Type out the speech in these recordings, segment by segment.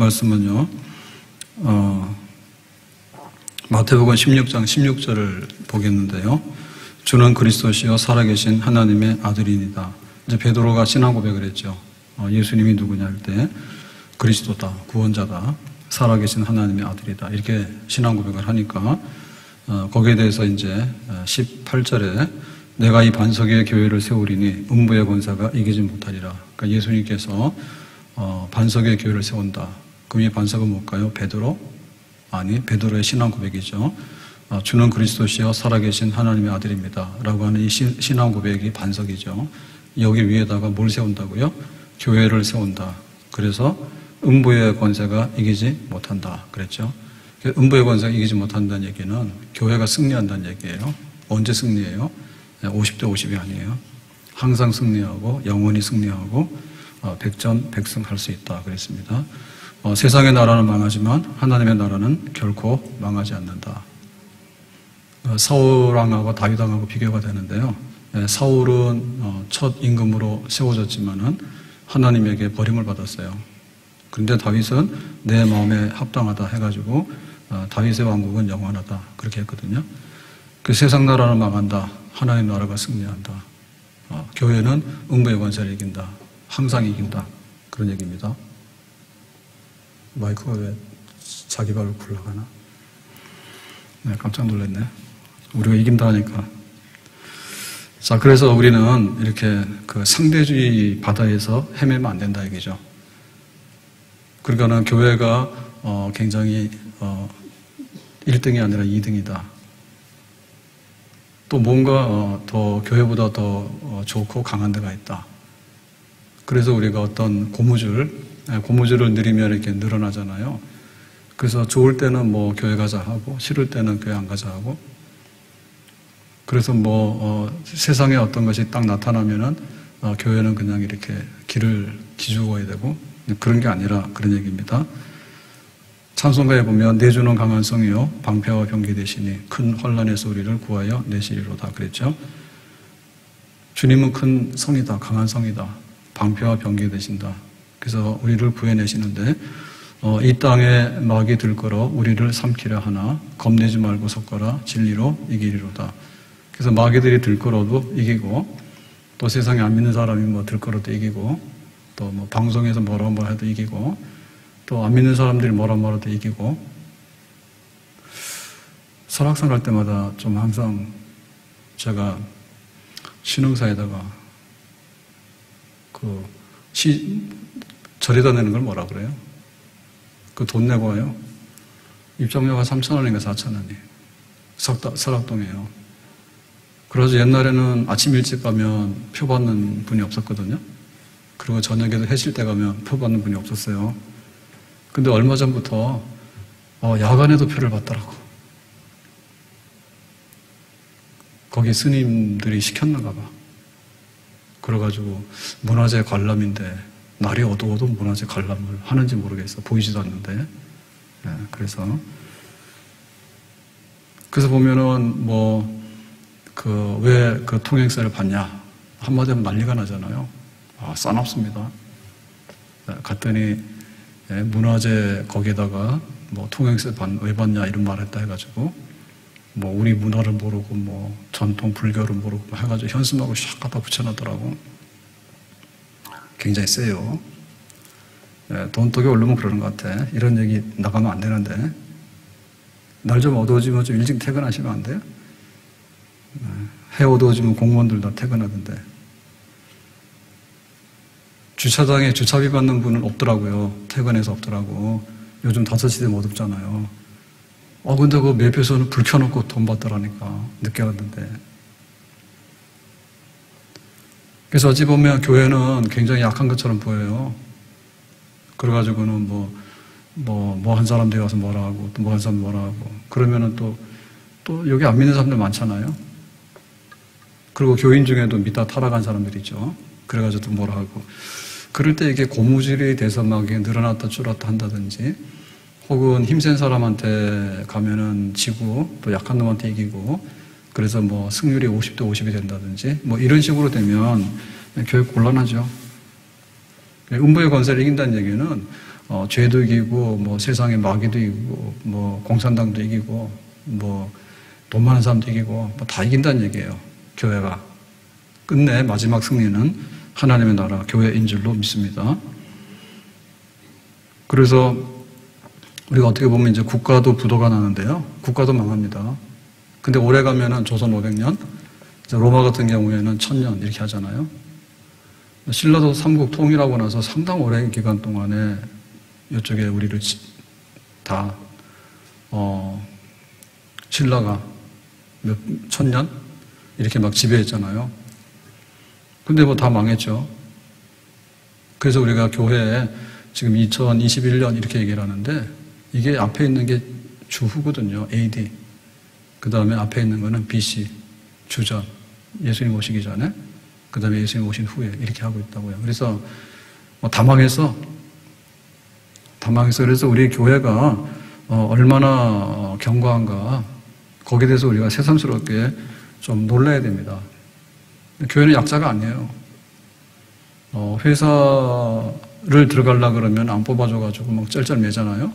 말씀은요, 어, 마태복음 16장 16절을 보겠는데요. 주는 그리스도시요 살아계신 하나님의 아들이니다. 이제 베드로가 신앙 고백을 했죠. 어, 예수님이 누구냐 할 때 그리스도다, 구원자다, 살아계신 하나님의 아들이다. 이렇게 신앙 고백을 하니까 어, 거기에 대해서 이제 18절에 내가 이 반석 위에 교회를 세우리니 음부의 권사가 이기지 못하리라. 그러니까 예수님께서 어, 반석 위에 교회를 세운다. 이 반석은 뭘까요? 베드로? 아니, 베드로의 신앙 고백이죠. 어, 주는 그리스도시여 살아계신 하나님의 아들입니다. 라고 하는 이 신앙 고백이 반석이죠. 여기 위에다가 뭘 세운다고요? 교회를 세운다. 그래서 음부의 권세가 이기지 못한다. 그랬죠. 음부의 권세가 이기지 못한다는 얘기는 교회가 승리한다는 얘기예요. 언제 승리해요? 50대 50이 아니에요. 항상 승리하고 영원히 승리하고 어, 백전 백승할 수 있다 그랬습니다. 어, 세상의 나라는 망하지만 하나님의 나라는 결코 망하지 않는다. 어, 사울왕하고 다윗왕하고 비교가 되는데요. 예, 사울은 첫 임금으로 세워졌지만은 하나님에게 버림을 받았어요. 그런데 다윗은 내 마음에 합당하다 해가지고 다윗의 왕국은 영원하다 그렇게 했거든요. 그 세상 나라는 망한다. 하나님 나라가 승리한다. 교회는 음부의 관세를 이긴다. 항상 이긴다. 그런 얘기입니다. 마이크가 왜 자기 발로 굴러가나? 네, 깜짝 놀랐네. 우리가 이긴다 하니까. 자, 그래서 우리는 이렇게 그 상대주의 바다에서 헤매면 안 된다 얘기죠. 그러니까는 교회가 어, 굉장히 어, 1등이 아니라 2등이다. 또 뭔가 어, 더 교회보다 더 어, 좋고 강한 데가 있다. 그래서 우리가 어떤 고무줄, 예, 고무줄을 늘리면 이렇게 늘어나잖아요. 그래서 좋을 때는 뭐 교회 가자 하고, 싫을 때는 교회 안 가자 하고, 그래서 뭐, 어, 세상에 어떤 것이 딱 나타나면은, 어, 교회는 그냥 이렇게 길을 기죽어야 되고, 그런 게 아니라 그런 얘기입니다. 찬송가에 보면 내주는 강한 성이요 방패와 병기 대신이 큰 환란에서 우리를 구하여 내시리로다 그랬죠. 주님은 큰 성이다 강한 성이다 방패와 병기 되신다. 그래서 우리를 구해내시는데 어, 이 땅에 막이 들거러 우리를 삼키려 하나 겁내지 말고 섞어라 진리로 이기리로다. 그래서 마귀들이 들거러도 이기고 또 세상에 안 믿는 사람이 뭐 들거러도 이기고 또 뭐 방송에서 뭐라 뭐라 해도 이기고 또 안 믿는 사람들이 뭐라 뭐라도 이기고 설악산 갈 때마다 좀 항상 제가 신흥사에다가 그 시, 절에다 내는 걸 뭐라 그래요? 그 돈 내고 와요. 입장료가 3천원인가 4천원이. 설악동이에요. 그래서 옛날에는 아침 일찍 가면 표 받는 분이 없었거든요. 그리고 저녁에도 해실 때 가면 표 받는 분이 없었어요. 근데 얼마 전부터 어, 야간에도 표를 받더라고. 거기 스님들이 시켰는가 봐. 그래가지고 문화재 관람인데 날이 어두워도 문화재 관람을 하는지 모르겠어. 보이지도 않는데. 네, 그래서 그래서 보면은 뭐 그 왜 그 통행세를 받냐 한마디로 난리가 나잖아요. 아, 싸납습니다. 네, 갔더니 네, 문화재 거기에다가 뭐 통행세 받, 왜 받냐 이런 말 했다 해가지고 뭐 우리 문화를 모르고 뭐 전통 불교를 모르고 해가지고 현수막을 샥 갖다 붙여놨더라고. 굉장히 세요. 예, 돈독에 오르면 그러는 것 같아. 이런 얘기 나가면 안 되는데. 날 좀 어두워지면 좀 일찍 퇴근하시면 안 돼요? 예, 해 어두워지면 공무원들 다 퇴근하던데. 주차장에 주차비 받는 분은 없더라고요. 퇴근해서 없더라고. 요즘 5시 되면 어둡잖아요. 어, 근데 그 매표소는 불 켜놓고 돈 받더라니까. 늦게 왔는데. 그래서 어찌 보면 교회는 굉장히 약한 것처럼 보여요. 그래가지고는 뭐, 뭐, 뭐 한 사람들이 와서 뭐라 하고, 또 뭐 한 사람 뭐라 하고. 그러면은 또, 또 여기 안 믿는 사람들 많잖아요. 그리고 교인 중에도 믿다 타락한 사람들이 있죠. 그래가지고 또 뭐라 하고. 그럴 때 이게 고무줄이 돼서 막 늘어났다 줄었다 한다든지, 혹은 힘센 사람한테 가면은 지고 또 약한 놈한테 이기고 그래서 뭐 승률이 50대 50이 된다든지 뭐 이런 식으로 되면 교육 곤란하죠. 음부의 권세를 이긴다는 얘기는 어, 죄도 이기고 뭐 세상의 마귀도 이기고 뭐 공산당도 이기고 뭐 돈 많은 사람도 이기고 뭐 다 이긴다는 얘기예요. 교회가 끝내 마지막 승리는 하나님의 나라 교회인 줄로 믿습니다. 그래서 우리가 어떻게 보면 이제 국가도 부도가 나는데요. 국가도 망합니다. 근데 오래 가면은 조선 500년, 로마 같은 경우에는 1000년 이렇게 하잖아요. 신라도 삼국 통일하고 나서 상당 오랜 기간 동안에 이쪽에 우리를 다, 어, 신라가 몇, 천년? 이렇게 막 지배했잖아요. 근데 뭐 다 망했죠. 그래서 우리가 교회에 지금 2021년 이렇게 얘기를 하는데 이게 앞에 있는 게 주후거든요. AD. 그 다음에 앞에 있는 거는 BC. 주전. 예수님 오시기 전에. 그 다음에 예수님 오신 후에 이렇게 하고 있다고요. 그래서 뭐 다 망해서 다 망해서 그래서 우리 교회가 어, 얼마나 경과한가 거기에 대해서 우리가 새삼스럽게 좀 놀라야 됩니다. 교회는 약자가 아니에요. 어, 회사를 들어가려 그러면 안 뽑아줘가지고 막 쩔쩔매잖아요.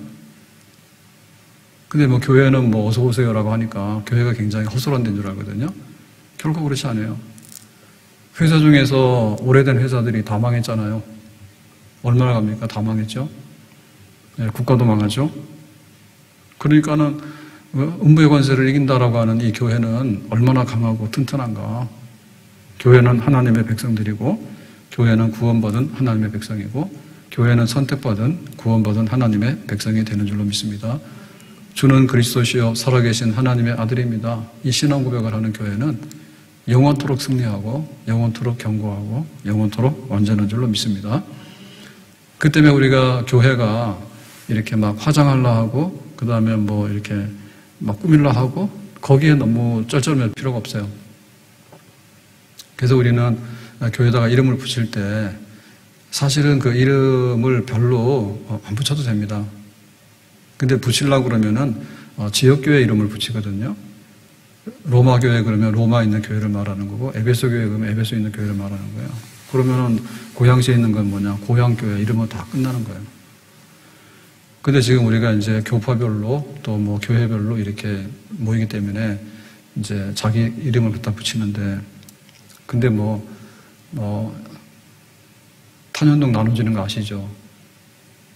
근데 뭐 교회는 뭐 어서 오세요라고 하니까 교회가 굉장히 허술한 데인 줄 알거든요. 결코 그렇지 않아요. 회사 중에서 오래된 회사들이 다 망했잖아요. 얼마나 갑니까? 다 망했죠. 네, 국가도 망하죠. 그러니까는 음부의 관세를 이긴다라고 하는 이 교회는 얼마나 강하고 튼튼한가. 교회는 하나님의 백성들이고, 교회는 구원받은 하나님의 백성이고, 교회는 선택받은 구원받은 하나님의 백성이 되는 줄로 믿습니다. 주는 그리스도시요 살아계신 하나님의 아들입니다. 이 신앙 고백을 하는 교회는 영원토록 승리하고 영원토록 경고하고 영원토록 완전한 줄로 믿습니다. 그 때문에 우리가 교회가 이렇게 막 화장하려 하고 그 다음에 뭐 이렇게 막 꾸밀려 하고 거기에 너무 쩔쩔맬 필요가 없어요. 그래서 우리는 교회다가 이름을 붙일 때 사실은 그 이름을 별로 안 붙여도 됩니다. 근데 붙이려고 그러면은 어, 지역교회 이름을 붙이거든요. 로마 교회 그러면 로마 있는 교회를 말하는 거고 에베소 교회 그러면 에베소 있는 교회를 말하는 거예요. 그러면은 고향시에 있는 건 뭐냐? 고향 교회 이름은 다 끝나는 거예요. 근데 지금 우리가 이제 교파별로 또 뭐 교회별로 이렇게 모이기 때문에 이제 자기 이름을 갖다 붙이는데 근데 뭐, 뭐, 탄현동 나눠지는 거 아시죠?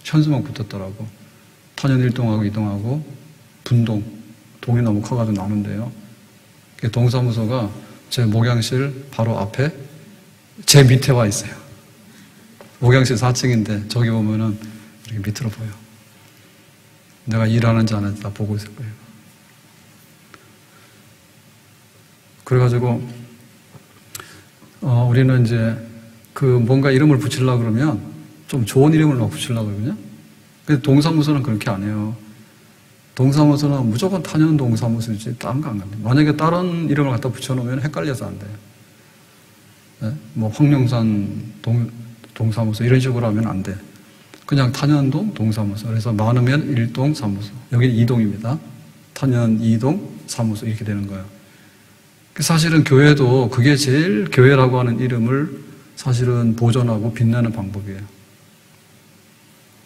현수막 붙었더라고. 탄현 1동하고 2동하고 분동, 동이 너무 커가지고 나눈대요. 동사무소가 제 목양실 바로 앞에 제 밑에 와 있어요. 목양실 4층인데 저기 보면은 이렇게 밑으로 보여. 내가 일하는지 안 하는지 다 보고 있을 거예요. 그래가지고 어, 우리는 이제 그 뭔가 이름을 붙이려고 그러면 좀 좋은 이름을 막 붙이려고 그러거든요. 근데 동사무소는 그렇게 안 해요. 동사무소는 무조건 탄현 동사무소지 다른 거 안 갑니다. 만약에 다른 이름을 갖다 붙여놓으면 헷갈려서 안 돼요. 네? 뭐 황룡산 동, 동사무소 이런 식으로 하면 안 돼. 그냥 탄현동 동사무소. 그래서 많으면 1동 사무소. 여기 2동입니다. 탄현 2동 사무소 이렇게 되는 거예요. 사실은 교회도 그게 제일 교회라고 하는 이름을 사실은 보존하고 빛내는 방법이에요.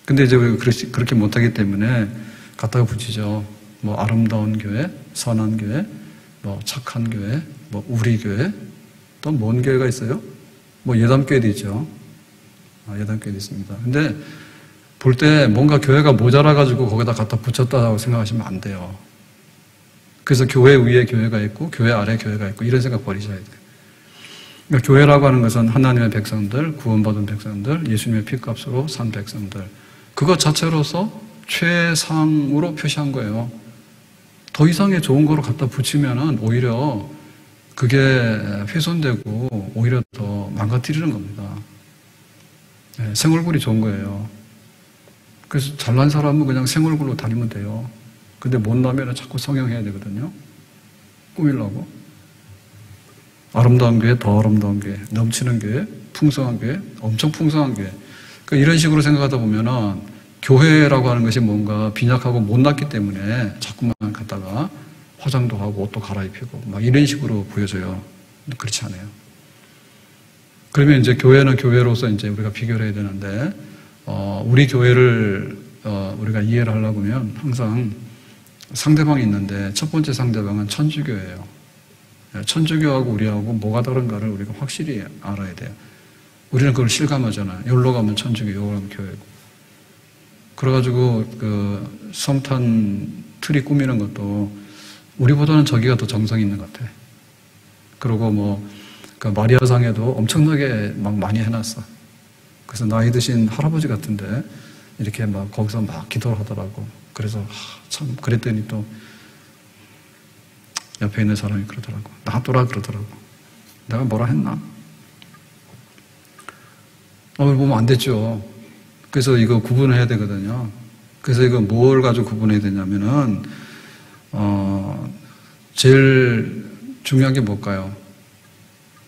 근데 이제 그렇게 못하기 때문에 갖다가 붙이죠. 뭐 아름다운 교회, 선한 교회, 뭐 착한 교회, 뭐 우리 교회, 또 뭔 교회가 있어요? 뭐 예담교회도 있죠. 아, 예담교회도 있습니다. 근데 볼 때 뭔가 교회가 모자라가지고 거기다 갖다 붙였다고 생각하시면 안 돼요. 그래서 교회 위에 교회가 있고 교회 아래 교회가 있고 이런 생각 버리셔야 돼요. 그러니까 교회라고 하는 것은 하나님의 백성들, 구원받은 백성들, 예수님의 피값으로 산 백성들. 그것 자체로서 최상으로 표시한 거예요. 더 이상의 좋은 거로 갖다 붙이면은 오히려 그게 훼손되고 오히려 더 망가뜨리는 겁니다. 네, 생얼굴이 좋은 거예요. 그래서 잘난 사람은 그냥 생얼굴로 다니면 돼요. 근데 못나면 자꾸 성형해야 되거든요. 꾸밀라고. 아름다운 교회, 더 아름다운 교회, 넘치는 교회, 풍성한 교회, 엄청 풍성한 교회. 그러니까 이런 식으로 생각하다 보면은 교회라고 하는 것이 뭔가 빈약하고 못났기 때문에 자꾸만 갖다가 화장도 하고 옷도 갈아입히고 막 이런 식으로 보여져요. 그렇지 않아요. 그러면 이제 교회는 교회로서 이제 우리가 비교를 해야 되는데 어, 우리 교회를 어, 우리가 이해를 하려고 하면 항상 상대방이 있는데 첫 번째 상대방은 천주교예요. 예, 천주교하고 우리하고 뭐가 다른가를 우리가 확실히 알아야 돼요. 우리는 그걸 실감하잖아요. 여기로 가면 천주교, 여기로 가면 교회고. 그래가지고 그 성탄 트리 꾸미는 것도 우리보다는 저기가 더 정성이 있는 것 같아. 그리고 뭐 그 마리아상에도 엄청나게 막 많이 해놨어. 그래서 나이 드신 할아버지 같은데 이렇게 막 거기서 막 기도를 하더라고. 그래서 참 그랬더니 또 옆에 있는 사람이 그러더라고. 놔둬라 그러더라고. 내가 뭐라 했나? 오늘 보면 안 됐죠. 그래서 이거 구분해야 되거든요. 그래서 이거 뭘 가지고 구분해야 되냐면은, 어, 제일 중요한 게 뭘까요?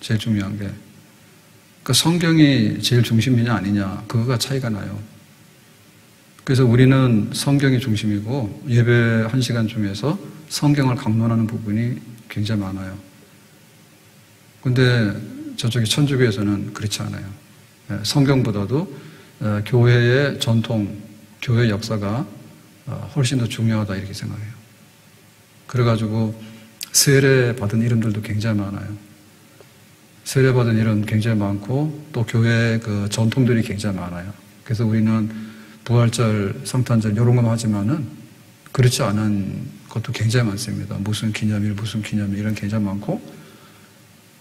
제일 중요한 게. 그 성경이 제일 중심이냐 아니냐, 그거가 차이가 나요. 그래서 우리는 성경이 중심이고 예배 한 시간 중에서 성경을 강론하는 부분이 굉장히 많아요. 근데 저쪽에 천주교에서는 그렇지 않아요. 예, 성경보다도 어, 교회의 전통, 교회 역사가 어, 훨씬 더 중요하다 이렇게 생각해요. 그래가지고 세례 받은 이름들도 굉장히 많아요. 세례 받은 이름 굉장히 많고 또 교회 그 전통들이 굉장히 많아요. 그래서 우리는 부활절, 성탄절 이런 것만 하지만은 그렇지 않은 것도 굉장히 많습니다. 무슨 기념일, 무슨 기념일 이런 굉장히 많고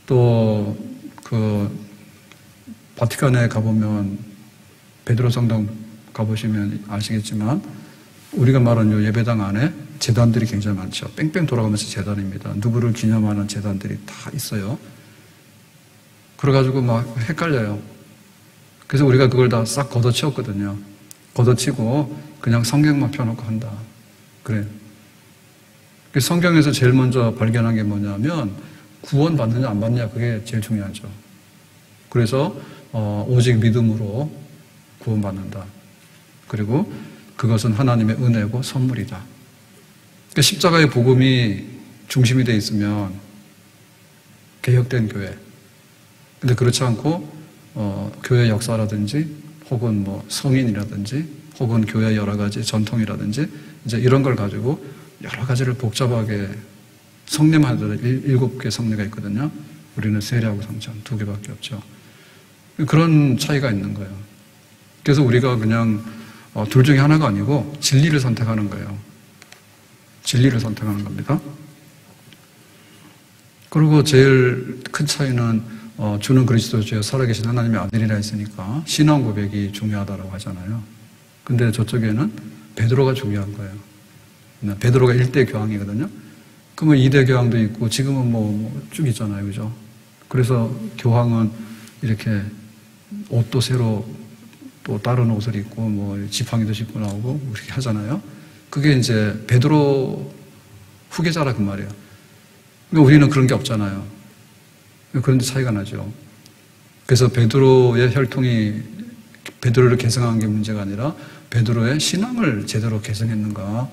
또그 바티칸에 가보면 베드로 성당 가보시면 아시겠지만 우리가 말하는 예배당 안에 재단들이 굉장히 많죠. 뺑뺑 돌아가면서 재단입니다. 누구를 기념하는 재단들이 다 있어요. 그래가지고 막 헷갈려요. 그래서 우리가 그걸 다 싹 걷어치웠거든요. 걷어치고 그냥 성경만 펴놓고 한다. 그래. 그 성경에서 제일 먼저 발견한 게 뭐냐면 구원 받느냐 안 받느냐 그게 제일 중요하죠. 그래서 어, 오직 믿음으로 구원받는다. 그리고 그것은 하나님의 은혜고 선물이다. 그러니까 십자가의 복음이 중심이 되어 있으면 개혁된 교회. 근데 그렇지 않고 어, 교회 역사라든지 혹은 뭐 성인이라든지 혹은 교회 여러 가지 전통이라든지 이제 이런 걸 가지고 여러 가지를 복잡하게 성례마다 일곱 개 성례가 있거든요. 우리는 세례하고 성찬 두 개밖에 없죠. 그런 차이가 있는 거예요. 그래서 우리가 그냥 어, 둘 중에 하나가 아니고 진리를 선택하는 거예요. 진리를 선택하는 겁니다. 그리고 제일 큰 차이는 어, 주는 그리스도주여 살아계신 하나님의 아들이라 했으니까 신앙 고백이 중요하다고 하잖아요. 근데 저쪽에는 베드로가 중요한 거예요. 베드로가 1대 교황이거든요. 그러면 2대 교황도 있고 지금은 뭐쭉 뭐 있잖아요. 그죠? 그래서 교황은 이렇게 옷도 새로 또 다른 옷을 입고 뭐 지팡이도 짚고 나오고 그렇게 하잖아요. 그게 이제 베드로 후계자라 그 말이에요. 그러니까 우리는 그런 게 없잖아요. 그런 데 차이가 나죠. 그래서 베드로의 혈통이 베드로를 개성한 게 문제가 아니라 베드로의 신앙을 제대로 개성했는가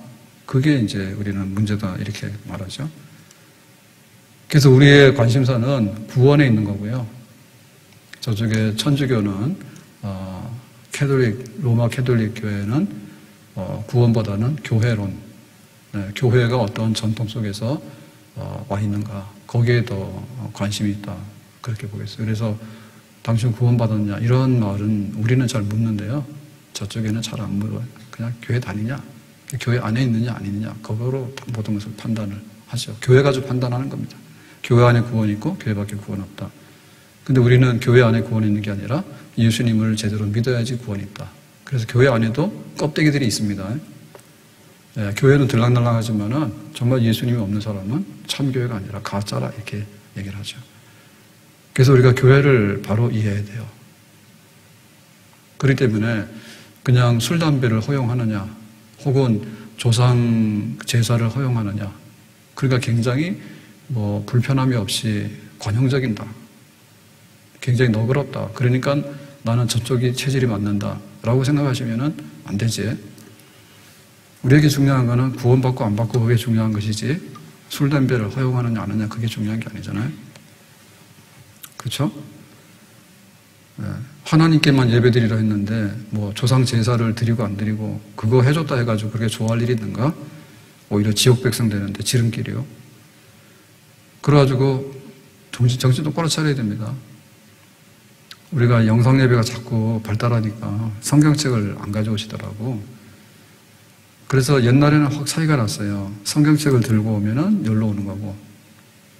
그게 이제 우리는 문제다 이렇게 말하죠. 그래서 우리의 관심사는 구원에 있는 거고요. 저쪽에 천주교는 어, 캐톨릭 로마 캐톨릭 교회는 어, 구원보다는 교회론, 네, 교회가 어떤 전통 속에서 어, 와 있는가 거기에 더 관심이 있다 그렇게 보겠어요. 그래서 당신 구원받았냐 이런 말은 우리는 잘 묻는데요. 저쪽에는 잘 안 물어요. 그냥 교회 다니냐, 교회 안에 있느냐 아니느냐 그거로 모든 것을 판단을 하죠. 교회 가지고 판단하는 겁니다. 교회 안에 구원이 있고 교회 밖에 구원 없다. 근데 우리는 교회 안에 구원이 있는 게 아니라 예수님을 제대로 믿어야지 구원이 있다. 그래서 교회 안에도 껍데기들이 있습니다. 예, 교회는 들락날락하지만은 정말 예수님이 없는 사람은 참교회가 아니라 가짜라 이렇게 얘기를 하죠. 그래서 우리가 교회를 바로 이해해야 돼요. 그렇기 때문에 그냥 술, 담배를 허용하느냐, 혹은 조상 제사를 허용하느냐, 그러니까 굉장히 뭐 불편함이 없이 관용적인다. 굉장히 너그럽다. 그러니까 나는 저쪽이 체질이 맞는다. 라고 생각하시면 안 되지. 우리에게 중요한 것은 구원받고 안 받고 그게 중요한 것이지 술, 담배를 허용하느냐 안 하느냐 그게 중요한 게 아니잖아요. 그렇죠? 예, 하나님께만 예배드리라 했는데 뭐 조상 제사를 드리고 안 드리고 그거 해줬다 해가지고 그렇게 좋아할 일이 있는가? 오히려 지옥 백성 되는데 지름길이요. 그래가지고 정신, 정신 똑바로 차려야 됩니다. 우리가 영상 예배가 자꾸 발달하니까 성경책을 안 가져오시더라고. 그래서 옛날에는 확 차이가 났어요. 성경책을 들고 오면은 열로 오는 거고.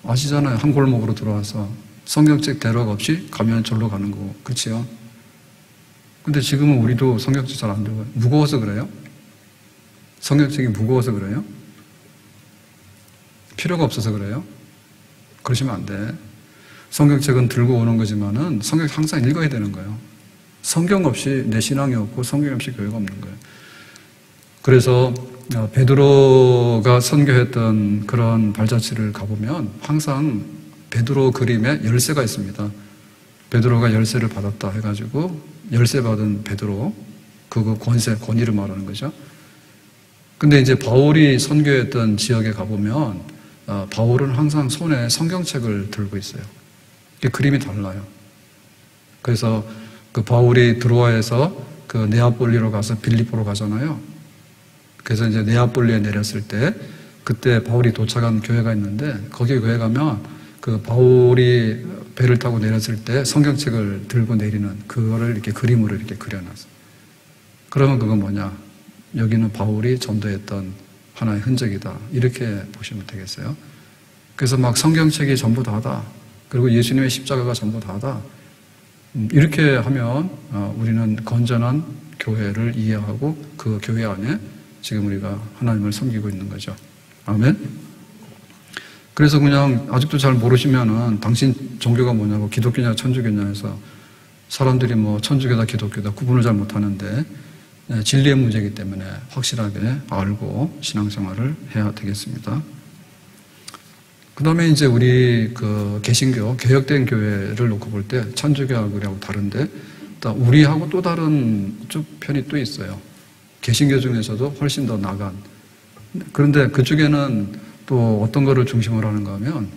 아시잖아요. 한 골목으로 들어와서 성경책 대락 없이 가면 절로 가는 거고. 그치요? 근데 지금은 우리도 성경책 잘 안 들고, 무거워서 그래요? 성경책이 무거워서 그래요? 필요가 없어서 그래요? 그러시면 안 돼. 성경책은 들고 오는 거지만은 성경 항상 읽어야 되는 거예요. 성경 없이 내 신앙이 없고 성경 없이 교회가 없는 거예요. 그래서 어, 베드로가 선교했던 그런 발자취를 가보면 항상 베드로 그림에 열쇠가 있습니다. 베드로가 열쇠를 받았다 해가지고 열쇠 받은 베드로 그거 권세 권위를 말하는 거죠. 근데 이제 바울이 선교했던 지역에 가보면 어, 바울은 항상 손에 성경책을 들고 있어요. 그림이 달라요. 그래서 그 바울이 드로아에서 그 네아폴리로 가서 빌리포로 가잖아요. 그래서 이제 네아폴리에 내렸을 때 그때 바울이 도착한 교회가 있는데 거기 교회 가면 그 바울이 배를 타고 내렸을 때 성경책을 들고 내리는 그거를 이렇게 그림으로 이렇게 그려놨어. 그러면 그건 뭐냐? 여기는 바울이 전도했던 하나의 흔적이다. 이렇게 보시면 되겠어요. 그래서 막 성경책이 전부 다다. 그리고 예수님의 십자가가 전부 다다. 음, 이렇게 하면 어, 우리는 건전한 교회를 이해하고 그 교회 안에 지금 우리가 하나님을 섬기고 있는 거죠. 아멘. 그래서 그냥 아직도 잘 모르시면은 당신 종교가 뭐냐고 기독교냐 천주교냐 해서 사람들이 뭐 천주교다 기독교다 구분을 잘 못하는데 예, 진리의 문제이기 때문에 확실하게 알고 신앙생활을 해야 되겠습니다. 그 다음에 이제 우리 그 개신교, 개혁된 교회를 놓고 볼 때 천주교하고 다른데 우리하고 또 다른 쪽 편이 또 있어요. 개신교 중에서도 훨씬 더 나간. 그런데 그쪽에는 또 어떤 거를 중심으로 하는가 하면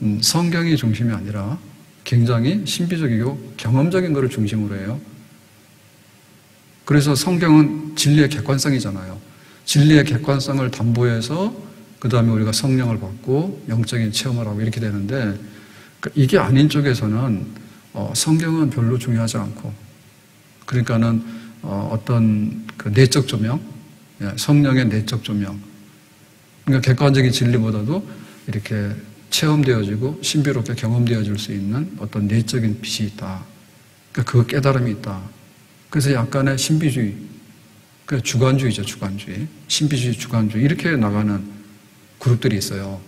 음, 성경이 중심이 아니라 굉장히 신비적이고 경험적인 것을 중심으로 해요. 그래서 성경은 진리의 객관성이잖아요. 진리의 객관성을 담보해서 그 다음에 우리가 성령을 받고 영적인 체험을 하고 이렇게 되는데 그러니까 이게 아닌 쪽에서는 어, 성경은 별로 중요하지 않고 그러니까는 어, 어떤 그 내적 조명, 예, 성령의 내적 조명. 그러니까 객관적인 진리보다도 이렇게 체험되어지고 신비롭게 경험되어질 수 있는 어떤 내적인 빛이 있다. 그러니까 그 깨달음이 있다. 그래서 약간의 신비주의, 그 주관주의죠, 주관주의. 신비주의, 주관주의. 이렇게 나가는 그룹들이 있어요.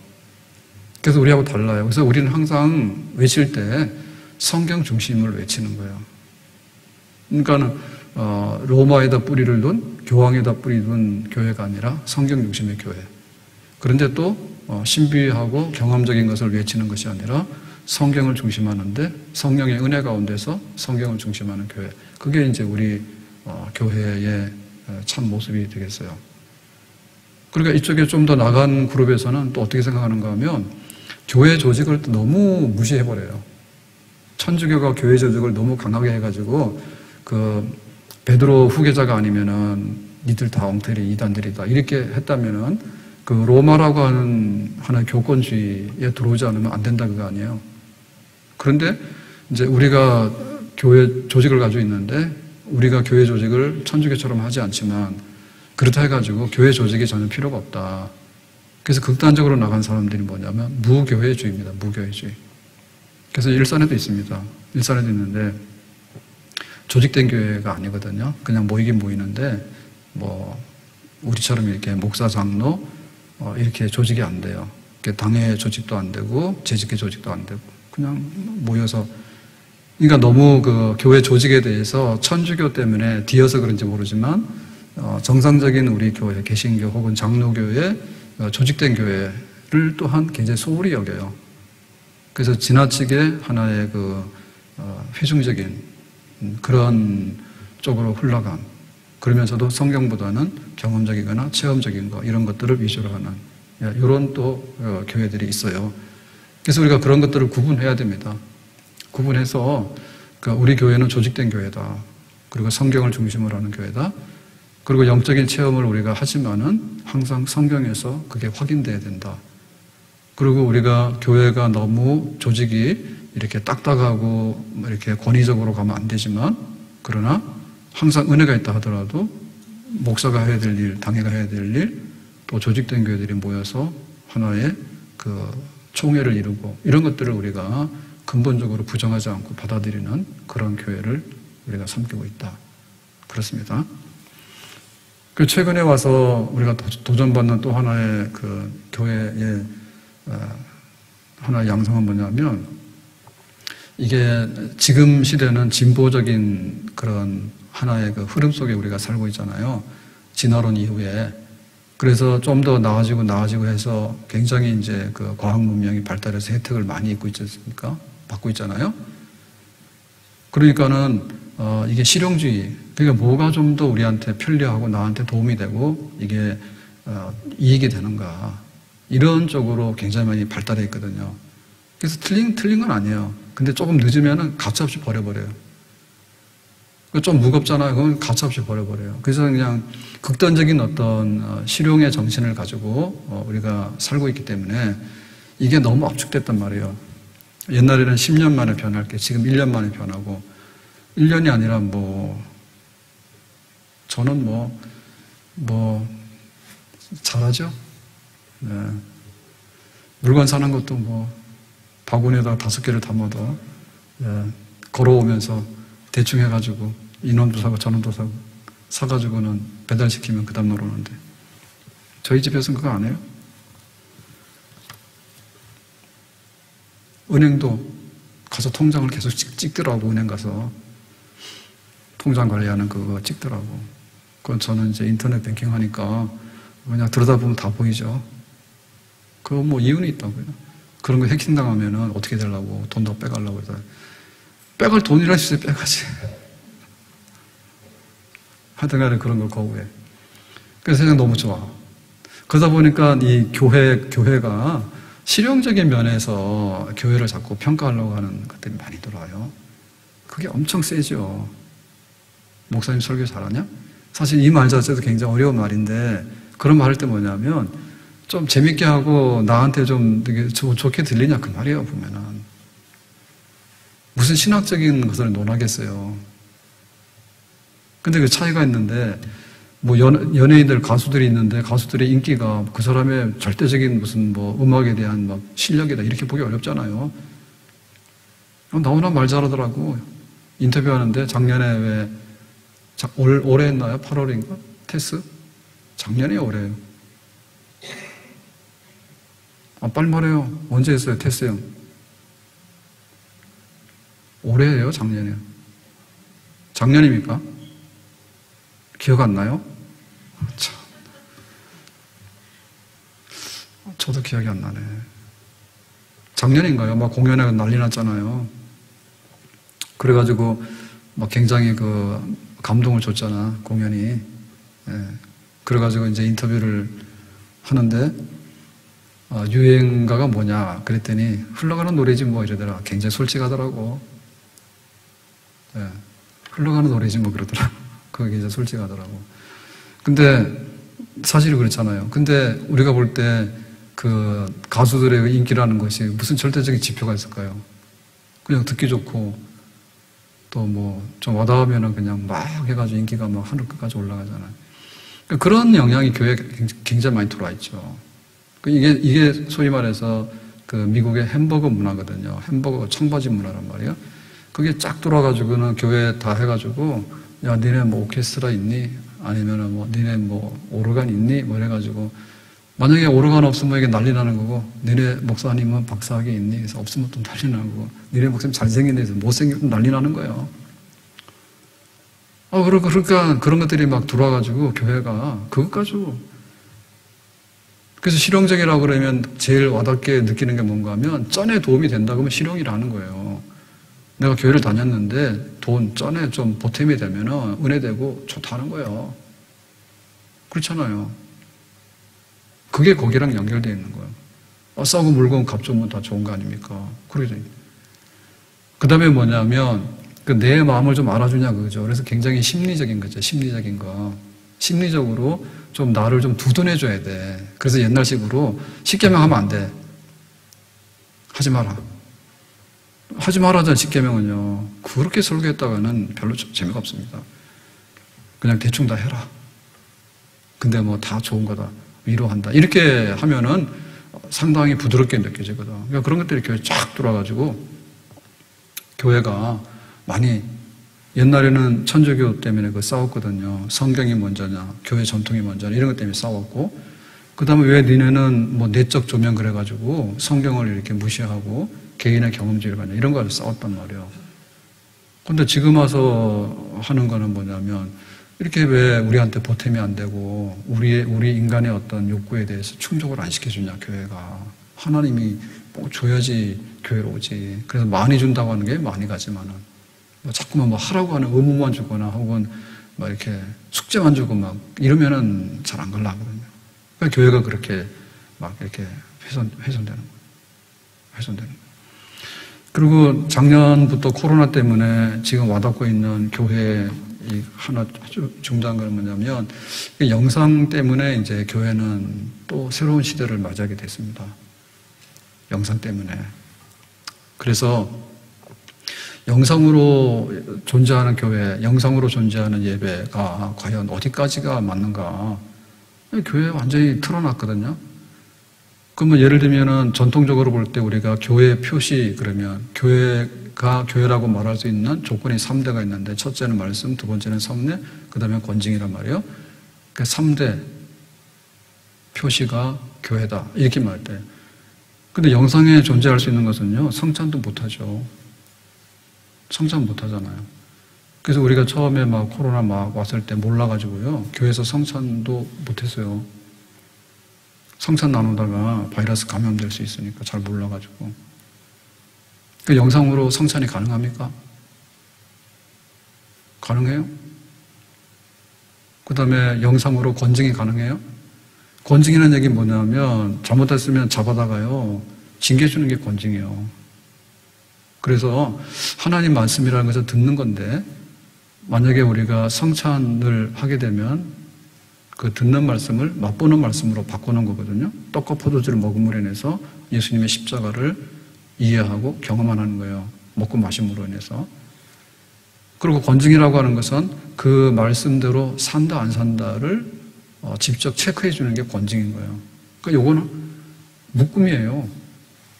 그래서 우리하고 달라요. 그래서 우리는 항상 외칠 때 성경 중심을 외치는 거예요. 그러니까는 어, 로마에다 뿌리를 둔 교황에다 뿌리 둔 교회가 아니라 성경 중심의 교회. 그런데 또 어, 신비하고 경험적인 것을 외치는 것이 아니라 성경을 중심하는데 성령의 은혜 가운데서 성경을 중심하는 교회. 그게 이제 우리 어, 교회의 어, 참 모습이 되겠어요. 그러니까 이쪽에 좀 더 나간 그룹에서는 또 어떻게 생각하는가 하면 교회 조직을 너무 무시해버려요. 천주교가 교회 조직을 너무 강하게 해가지고 그 베드로 후계자가 아니면은 니들 다 엉터리 이단들이다 이렇게 했다면은 그 로마라고 하는 하나의 교권주의에 들어오지 않으면 안 된다 그거 아니에요. 그런데 이제 우리가 교회 조직을 가지고 있는데 우리가 교회 조직을 천주교처럼 하지 않지만 그렇다 해가지고 교회 조직이 전혀 필요가 없다. 그래서 극단적으로 나간 사람들이 뭐냐면 무교회주의입니다. 무교회주의. 그래서 일산에도 있습니다. 일산에도 있는데 조직된 교회가 아니거든요. 그냥 모이긴 모이는데 뭐 우리처럼 이렇게 목사 장로 어, 이렇게 조직이 안 돼요. 당회 조직도 안 되고 재직회 조직도 안 되고 그냥 모여서 그러니까 너무 그 교회 조직에 대해서 천주교 때문에 뒤어서 그런지 모르지만 어, 정상적인 우리 교회 개신교 혹은 장로교회 어, 조직된 교회를 또한 굉장히 소홀히 여겨요. 그래서 지나치게 하나의 그 회중적인 그런 쪽으로 흘러간 그러면서도 성경보다는 경험적이거나 체험적인 거 이런 것들을 위주로 하는 이런 예, 또 어, 교회들이 있어요. 그래서 우리가 그런 것들을 구분해야 됩니다. 구분해서 그러니까 우리 교회는 조직된 교회다. 그리고 성경을 중심으로 하는 교회다. 그리고 영적인 체험을 우리가 하지만은 항상 성경에서 그게 확인돼야 된다. 그리고 우리가 교회가 너무 조직이 이렇게 딱딱하고 이렇게 권위적으로 가면 안 되지만 그러나 항상 은혜가 있다 하더라도 목사가 해야 될 일, 당회가 해야 될 일, 또 조직된 교회들이 모여서 하나의 그 총회를 이루고 이런 것들을 우리가 근본적으로 부정하지 않고 받아들이는 그런 교회를 우리가 섬기고 있다. 그렇습니다. 그 최근에 와서 우리가 도전받는 또 하나의 그 교회의 어, 하나의 양성은 뭐냐면 이게 지금 시대는 진보적인 그런 하나의 그 흐름 속에 우리가 살고 있잖아요. 진화론 이후에. 그래서 좀 더 나아지고 나아지고 해서 굉장히 이제 그 과학 문명이 발달해서 혜택을 많이 입고 있지 않습니까? 받고 있잖아요. 그러니까는 어, 이게 실용주의. 그러니까 뭐가 좀 더 우리한테 편리하고 나한테 도움이 되고 이게 어, 이익이 되는가. 이런 쪽으로 굉장히 많이 발달해 있거든요. 그래서 틀린, 틀린 건 아니에요. 근데 조금 늦으면은 가차없이 버려버려요. 좀 무겁잖아요. 그건 가차없이 버려버려요. 그래서 그냥 극단적인 어떤 어, 실용의 정신을 가지고 어, 우리가 살고 있기 때문에 이게 너무 압축됐단 말이에요. 옛날에는 10년 만에 변할 게 지금 1년 만에 변하고 1년이 아니라 뭐 저는 뭐, 뭐, 잘하죠? 네. 물건 사는 것도 뭐, 바구니에다가 다섯 개를 담아도, 네. 걸어오면서 대충 해가지고, 이놈도 사고 저놈도 사고, 사가지고는 배달시키면 그 다음 놀오는데. 저희 집에서는 그거 안 해요? 은행도 가서 통장을 계속 찍, 더라고 은행 가서. 통장 관리하는 그거 찍더라고. 그건 저는 이제 인터넷 뱅킹 하니까 그냥 들여다보면 다 보이죠. 그거 뭐 이유는 있다고요. 그런 거 해킹 당하면은 어떻게 되려고 돈 더 빼가려고 해서 빼갈 돈이라 주세요 빼가지. 하여튼 간에 그런 걸 거부해. 그래서 세상 너무 좋아. 그러다 보니까 이 교회 교회가 실용적인 면에서 교회를 자꾸 평가하려고 하는 것들이 많이 들어와요. 그게 엄청 세죠. 목사님 설교 잘하냐? 사실 이 말 자체도 굉장히 어려운 말인데 그런 말 할 때 뭐냐면 좀 재밌게 하고 나한테 좀 되게 좋게 들리냐 그 말이에요 보면은 무슨 신학적인 것을 논하겠어요. 근데 그 차이가 있는데 뭐 연, 연예인들 가수들이 있는데 가수들의 인기가 그 사람의 절대적인 무슨 뭐 음악에 대한 막 실력이다 이렇게 보기 어렵잖아요. 어, 나오나 말 잘하더라고 인터뷰하는데 작년에 왜 자, 올, 올해 했나요? 8월인가? 테스? 작년에 올해요. 아, 빨리 말해요. 언제 했어요? 테스 형. 올해예요? 작년에요? 작년입니까? 기억 안 나요? 참. 저도 기억이 안 나네. 작년인가요? 막 공연에 난리 났잖아요. 그래가지고 막 굉장히 그 감동을 줬잖아, 공연이. 예. 그래가지고 이제 인터뷰를 하는데, 어, 유행가가 뭐냐? 그랬더니, 흘러가는 노래지 뭐 이러더라. 굉장히 솔직하더라고. 예. 흘러가는 노래지 뭐 그러더라. 그게 이제 솔직하더라고. 근데, 사실이 그렇잖아요. 근데 우리가 볼 때 그 가수들의 인기라는 것이 무슨 절대적인 지표가 있을까요? 그냥 듣기 좋고, 또 뭐 좀 와닿으면은 그냥 막 해가지고 인기가 막 하늘 끝까지 올라가잖아요. 그러니까 그런 영향이 교회에 굉장히 많이 들어와 있죠. 그 이게, 이게 소위 말해서 그 미국의 햄버거 문화거든요. 햄버거 청바지 문화란 말이에요. 그게 쫙 돌아가지고는 교회 다 해가지고 야, 니네 뭐 오케스트라 있니? 아니면은 뭐 니네 뭐 오르간 있니? 뭐 이래가지고 만약에 오르간 없으면 이게 난리 나는 거고, 니네 목사님은 박사학위 있니? 그래서 없으면 또 난리 나는 거고, 니네 목사님 잘생긴 데서 못생기면 난리 나는 거예요. 아, 그러니까 그런 것들이 막 들어와가지고 교회가 그것 가지고 그래서 실용적이라고 그러면 제일 와닿게 느끼는 게 뭔가 하면 쩐에 도움이 된다 그러면 실용이라는 거예요. 내가 교회를 다녔는데 돈, 쩐에 좀 보탬이 되면 은혜되고 좋다는 거예요. 그렇잖아요. 그게 거기랑 연결되어 있는 거예요. 어, 싸고 물건 값 좋으면 다 좋은 거 아닙니까? 그러죠. 그 다음에 뭐냐면, 그 내 마음을 좀 알아주냐 그죠. 그래서 굉장히 심리적인 거죠. 심리적인 거. 심리적으로 좀 나를 좀 두둔해 줘야 돼. 그래서 옛날식으로 십계명 하면 안 돼. 하지 마라. 하지 말아자 십계명은요. 그렇게 설교했다가는 별로 재미가 없습니다. 그냥 대충 다 해라. 근데 뭐 다 좋은 거다. 위로한다. 이렇게 하면은 상당히 부드럽게 느껴지거든. 그러니까 그런 것들이 교회 쫙 돌아가지고 교회가 많이 옛날에는 천주교 때문에 그 싸웠거든요. 성경이 먼저냐, 교회 전통이 먼저냐 이런 것 때문에 싸웠고 그 다음에 왜 니네는 뭐 내적 조명 그래가지고 성경을 이렇게 무시하고 개인의 경험주의를 가냐 이런 거를 싸웠단 말이에요. 근데 지금 와서 하는 거는 뭐냐면 이렇게 왜 우리한테 보탬이 안 되고 우리의 우리 인간의 어떤 욕구에 대해서 충족을 안 시켜주냐 교회가 하나님이 뭐 줘야지 교회로 오지. 그래서 많이 준다고 하는 게 많이 가지만은 뭐 자꾸만 뭐 하라고 하는 의무만 주거나 혹은 뭐 이렇게 숙제만 주고 막 이러면은 잘 안 걸라거든요. 그러니까 교회가 그렇게 막 이렇게 훼손 훼손되는 거예요. 훼손되는 거예요. 그리고 작년부터 코로나 때문에 지금 와닿고 있는 교회 이 하나 중요한 건 뭐냐면 영상 때문에 이제 교회는 또 새로운 시대를 맞이하게 됐습니다. 영상 때문에. 그래서 영상으로 존재하는 교회, 영상으로 존재하는 예배가 과연 어디까지가 맞는가? 교회 완전히 틀어놨거든요. 그러면 예를 들면은 전통적으로 볼 때 우리가 교회 표시 그러면 교회 가 교회라고 말할 수 있는 조건이 3대가 있는데 첫째는 말씀, 두 번째는 성례, 그 다음에 권징이란 말이에요. 그 3대 표시가 교회다. 이렇게 말할 때. 근데 영상에 존재할 수 있는 것은요, 성찬도 못 하죠. 성찬 못 하잖아요. 그래서 우리가 처음에 막 코로나 막 왔을 때 몰라가지고요, 교회에서 성찬도 못했어요. 성찬 나누다가 바이러스 감염될 수 있으니까 잘 몰라가지고. 그 영상으로 성찬이 가능합니까? 가능해요? 그 다음에 영상으로 권증이 가능해요? 권징이라는 얘기 뭐냐면 잘못했으면 잡아다가요 징계주는 게 권징이에요. 그래서 하나님 말씀이라는 것을 듣는 건데 만약에 우리가 성찬을 하게 되면 그 듣는 말씀을 맛보는 말씀으로 바꾸는 거거든요. 떡과 포도주를 먹음으로 인해서 예수님의 십자가를 이해하고 경험하는 거예요. 먹고 마심으로 인해서. 그리고 권징이라고 하는 것은 그 말씀대로 산다 안 산다를 어, 직접 체크해 주는 게 권징인 거예요. 그러니까 요거는 묶음이에요.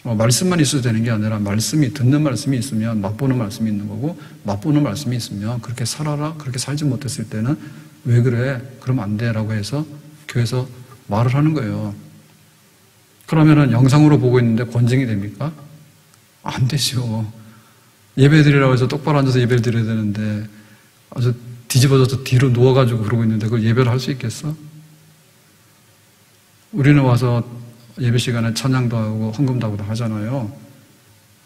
어, 말씀만 있어도 되는 게 아니라 말씀이 듣는 말씀이 있으면 맛보는 말씀이 있는 거고 맛보는 말씀이 있으면 그렇게 살아라 그렇게 살지 못했을 때는 왜 그래 그러면 안 돼라고 해서 교회에서 말을 하는 거예요. 그러면은 영상으로 보고 있는데 권징이 됩니까? 안 되죠. 예배 드리라고 해서 똑바로 앉아서 예배를 드려야 되는데 아주 뒤집어져서 뒤로 누워가지고 그러고 있는데 그걸 예배를 할 수 있겠어? 우리는 와서 예배 시간에 찬양도 하고 헌금도 하고 하잖아요.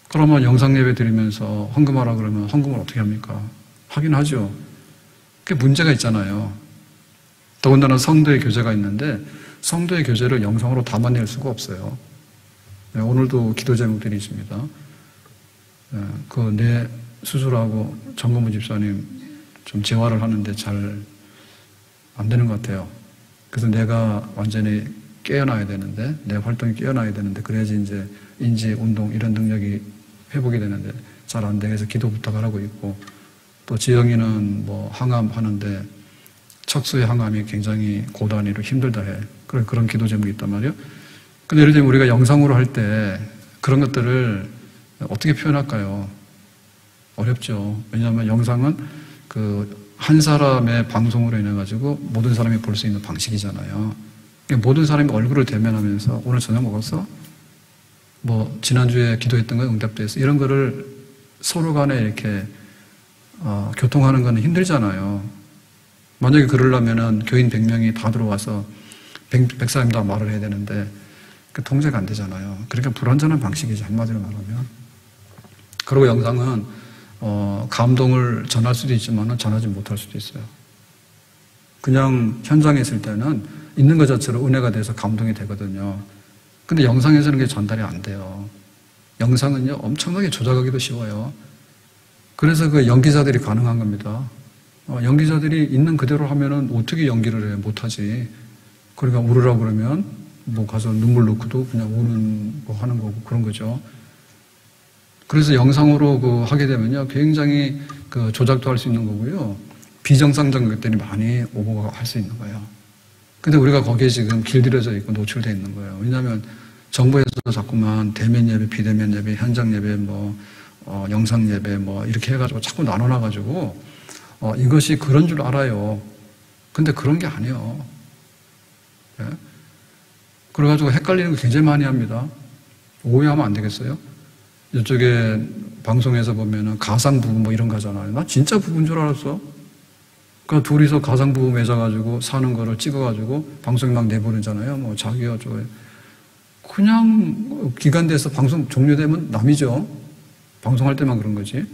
그러면 영상 예배 드리면서 헌금하라 그러면 헌금을 어떻게 합니까? 하긴 하죠. 그게 문제가 있잖아요. 더군다나 성도의 교제가 있는데 성도의 교제를 영상으로 담아낼 수가 없어요. 네, 오늘도 기도 제목들이 있습니다. 네, 그내 수술하고 정건무 집사님 좀 재활을 하는데 잘 안 되는 것 같아요. 그래서 내가 완전히 깨어나야 되는데 내 활동이 깨어나야 되는데 그래야지 이제 인지 운동 이런 능력이 회복이 되는데 잘 안 돼서 기도 부탁을 하고 있고 또 지영이는 뭐 항암 하는데 척수의 항암이 굉장히 고단위로 힘들다 해. 그런 그런 기도 제목이 있단 말이에요. 근데 예를 들면 우리가 영상으로 할 때 그런 것들을 어떻게 표현할까요? 어렵죠. 왜냐하면 영상은 그 한 사람의 방송으로 인해 가지고 모든 사람이 볼 수 있는 방식이잖아요. 모든 사람이 얼굴을 대면하면서 오늘 저녁 먹었어? 뭐 지난주에 기도했던 거 응답됐어? 이런 거를 서로 간에 이렇게 어, 교통하는 거는 힘들잖아요. 만약에 그러려면은 교인 100명이 다 들어와서 100, 100사람 다 말을 해야 되는데 그 통제가 안 되잖아요. 그러니까 불완전한 방식이죠. 한마디로 말하면. 그리고 영상은 어, 감동을 전할 수도 있지만 전하지 못할 수도 있어요. 그냥 현장에 있을 때는 있는 것 자체로 은혜가 돼서 감동이 되거든요. 근데 영상에서는 그게 전달이 안 돼요. 영상은요, 엄청나게 조작하기도 쉬워요. 그래서 그 연기자들이 가능한 겁니다. 어, 연기자들이 있는 그대로 하면은 어떻게 연기를 해? 못하지. 그러니까 울으라 그러면 뭐 가서 눈물 넣고도 그냥 우는 거 하는 거고 그런 거죠. 그래서 영상으로 그 하게 되면요. 굉장히 그 조작도 할 수 있는 거고요. 비정상적인 것들이 많이 오버가 할수 있는 거예요. 근데 우리가 거기에 지금 길들여져 있고 노출되어 있는 거예요. 왜냐하면 정부에서 자꾸만 대면 예배, 비대면 예배, 현장 예배, 뭐, 어, 영상 예배, 뭐, 이렇게 해가지고 자꾸 나눠놔가지고, 어, 이것이 그런 줄 알아요. 근데 그런 게 아니에요. 예? 그래가지고 헷갈리는 거 굉장히 많이 합니다. 오해하면 안 되겠어요? 이쪽에 방송에서 보면은 가상 부부 뭐 이런 거잖아요. 나 진짜 부부인 줄 알았어. 그러니까 둘이서 가상 부부 맺어가지고 사는 거를 찍어가지고 방송에 막 내보내잖아요. 뭐 자기가 저 그냥 기간돼서 방송 종료되면 남이죠. 방송할 때만 그런 거지.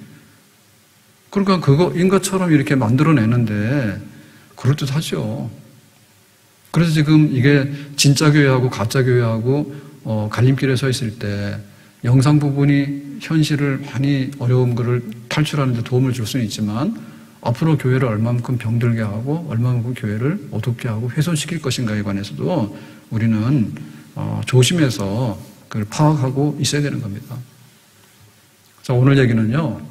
그러니까 그거인 것처럼 이렇게 만들어내는데 그럴듯하죠. 그래서 지금 이게 진짜 교회하고 가짜 교회하고 어, 갈림길에 서 있을 때 영상 부분이 현실을 많이 어려운 것을 탈출하는 데 도움을 줄 수는 있지만 앞으로 교회를 얼마만큼 병들게 하고 얼마만큼 교회를 어둡게 하고 훼손시킬 것인가에 관해서도 우리는 어, 조심해서 그걸 파악하고 있어야 되는 겁니다. 자, 오늘 얘기는요.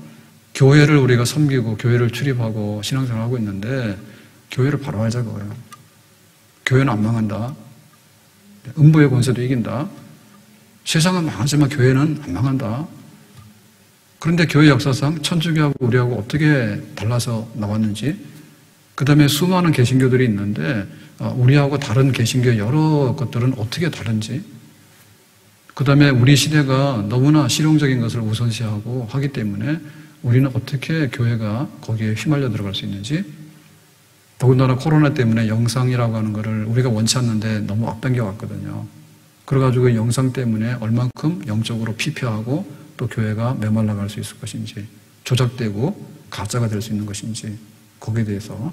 교회를 우리가 섬기고 교회를 출입하고 신앙생활 하고 있는데 교회를 바로 하자 그거예요. 교회는 안 망한다. 음부의 권세도 이긴다. 세상은 망하지만 교회는 안 망한다. 그런데 교회 역사상 천주교하고 우리하고 어떻게 달라서 나왔는지, 그 다음에 수많은 개신교들이 있는데, 어, 우리하고 다른 개신교 여러 것들은 어떻게 다른지, 그 다음에 우리 시대가 너무나 실용적인 것을 우선시하고 하기 때문에 우리는 어떻게 교회가 거기에 휘말려 들어갈 수 있는지, 더군다나 코로나 때문에 영상이라고 하는 것을 우리가 원치 않는데 너무 앞당겨 왔거든요. 그래가지고 영상 때문에 얼만큼 영적으로 피폐하고 또 교회가 메말라갈 수 있을 것인지 조작되고 가짜가 될 수 있는 것인지 거기에 대해서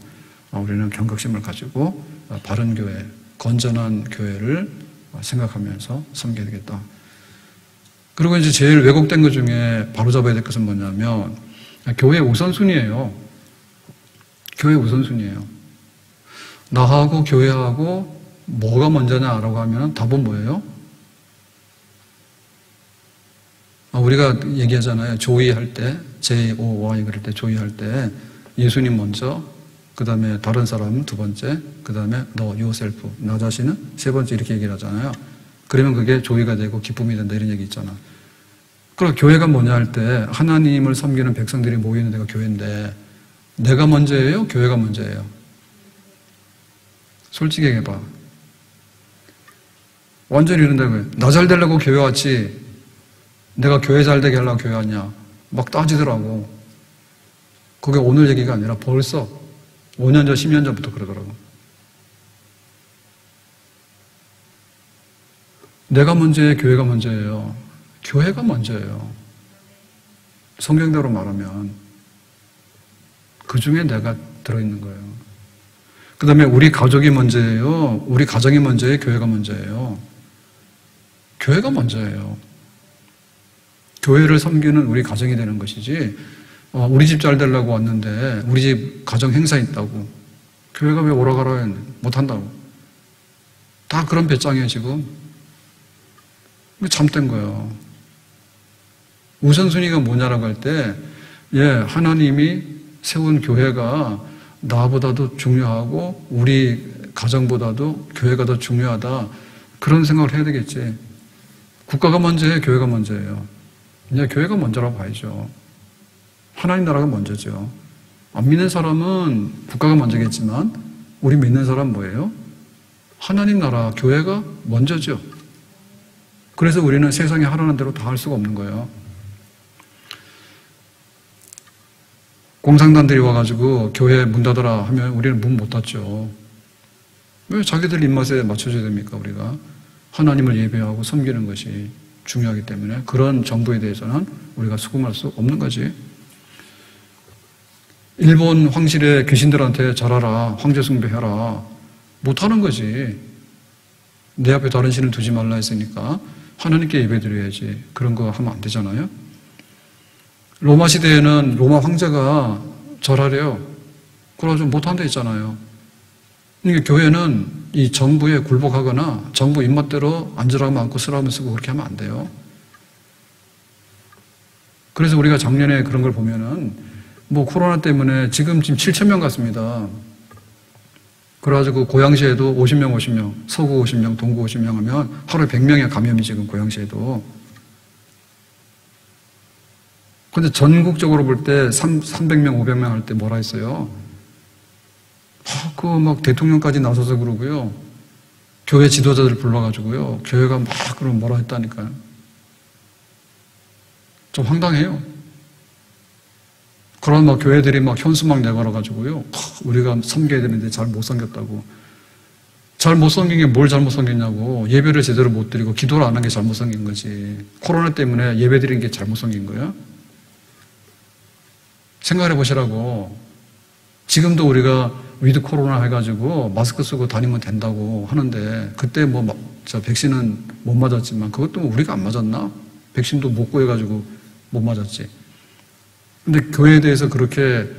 우리는 경각심을 가지고 바른 교회, 건전한 교회를 생각하면서 섬겨야 되겠다. 그리고 이제 제일 왜곡된 것 중에 바로잡아야 될 것은 뭐냐면 교회 우선순위예요. 교회 우선순위예요. 나하고 교회하고 뭐가 먼저냐라고 하면 답은 뭐예요? 아, 우리가 얘기하잖아요. 조의할 때, J-O-Y 그럴 때 조의할 때 예수님 먼저, 그 다음에 다른 사람은 두 번째, 그 다음에 너, yourself, 나 자신은 세 번째 이렇게 얘기를 하잖아요. 그러면 그게 조의가 되고 기쁨이 된다 이런 얘기 있잖아. 그럼 교회가 뭐냐 할 때 하나님을 섬기는 백성들이 모이는 데가 교회인데 내가 먼저예요? 교회가 먼저예요? 솔직히 얘기해봐. 완전히 이런다고요. 나 잘 되려고 교회 왔지. 내가 교회 잘 되게 하려고 교회 왔냐. 막 따지더라고. 그게 오늘 얘기가 아니라 벌써 5년 전, 10년 전부터 그러더라고. 내가 먼저예요? 교회가 먼저예요? 교회가 먼저예요. 성경대로 말하면. 그 중에 내가 들어있는 거예요. 그 다음에 우리 가족이 먼저예요? 우리 가정이 먼저예요? 교회가 먼저예요? 교회가 먼저예요. 교회를 섬기는 우리 가정이 되는 것이지, 어, 우리 집 잘 되려고 왔는데, 우리 집 가정 행사 있다고. 교회가 왜 오라 가라 했는데, 못한다고. 다 그런 배짱이에요, 지금. 잠든 거예요. 우선순위가 뭐냐라고 할 때, 예, 하나님이 세운 교회가 나보다도 중요하고, 우리 가정보다도 교회가 더 중요하다. 그런 생각을 해야 되겠지. 국가가 먼저예요? 교회가 먼저예요? 이제 교회가 먼저라고 봐야죠. 하나님 나라가 먼저죠. 안 믿는 사람은 국가가 먼저겠지만 우리 믿는 사람 뭐예요? 하나님 나라, 교회가 먼저죠. 그래서 우리는 세상에 하라는 대로 다 할 수가 없는 거예요. 공산당들이 와가지고 교회 문 닫아라 하면 우리는 문 못 닫죠. 왜 자기들 입맛에 맞춰줘야 됩니까, 우리가? 하나님을 예배하고 섬기는 것이 중요하기 때문에 그런 정부에 대해서는 우리가 수긍할 수 없는 거지. 일본 황실의 귀신들한테 잘하라, 황제 숭배해라. 못하는 거지. 내 앞에 다른 신을 두지 말라 했으니까 하나님께 예배 드려야지. 그런 거 하면 안 되잖아요. 로마 시대에는 로마 황제가 절하래요. 그래가지고 못한다 했잖아요. 그러니까 교회는 이 정부에 굴복하거나 정부 입맛대로 앉으라면 앉고 쓰라면 쓰고 그렇게 하면 안 돼요. 그래서 우리가 작년에 그런 걸 보면은 뭐 코로나 때문에 지금 지금 7천 명 갔습니다. 그래가지고 고양시에도 50명, 50명, 서구 50명, 동구 50명 하면 하루에 100명의 감염이 지금 고양시에도. 근데 전국적으로 볼 때 300명, 500명 할 때 뭐라 했어요? 아, 그막 대통령까지 나서서 그러고요. 교회 지도자들 불러가지고요. 교회가 막 그럼 뭐라 했다니까요. 좀 황당해요. 그런 막 교회들이 막 현수막 내걸어가지고요. 우리가 섬겨야 되는데 잘 못 섬겼다고. 잘 못 섬긴 게 뭘 잘못 섬겼냐고. 예배를 제대로 못 드리고 기도를 안 한 게 잘못 섬긴 거지. 코로나 때문에 예배 드린 게 잘못 섬긴 거야? 생각해 보시라고. 지금도 우리가 with 코로나 해가지고 마스크 쓰고 다니면 된다고 하는데 그때 뭐 저 백신은 못 맞았지만 그것도 우리가 안 맞았나? 백신도 못 구해가지고 못 맞았지. 근데 교회에 대해서 그렇게